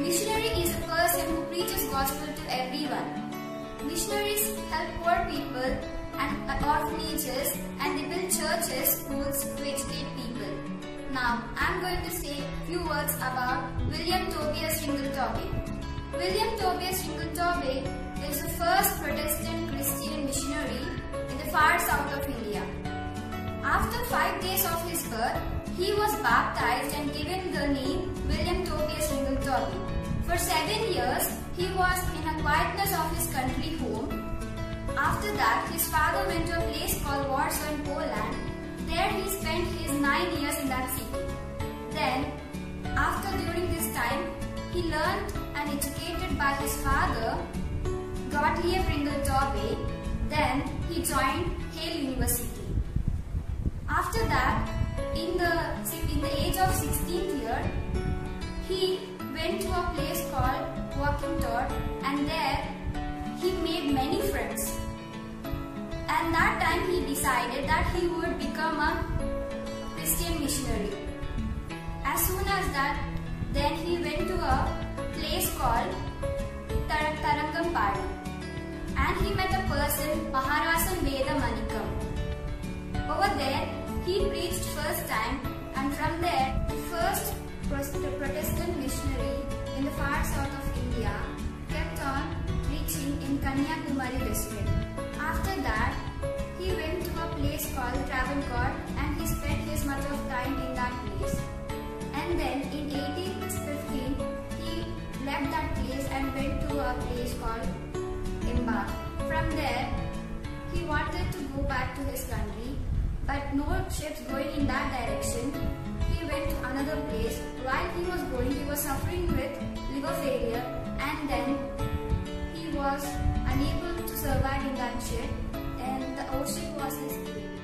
Missionary is a person who preaches gospel to everyone. Missionaries help poor people and orphanages and they build churches, schools to educate people. Now, I'm going to say few words about William Tobias Ringeltaube. William Tobias Ringeltaube is the first Protestant Christian missionary in the far south of India. After five days of his birth, he was baptized and given the name seven years, he was in a quietness of his country home. After that, his father went to a place called Warsaw in Poland. There he spent his nine years in that city. Then, after during this time, he learned and educated by his father, Gottlieb Ringeltaube. Then he joined Halle University. Decided that he would become a Christian missionary. As soon as that, then he went to a place called Tar- Tarangampadi and he met a person, Maharasan Veda Manikam. Over there, he preached first time and from there, the first Protestant missionary in the far south of India kept on preaching in Kanyakumari district. a place called Imba. From there, he wanted to go back to his country, but no ships going in that direction. He went to another place. While he was going, he was suffering with liver failure, and then he was unable to survive in that ship, and the ocean was his grave.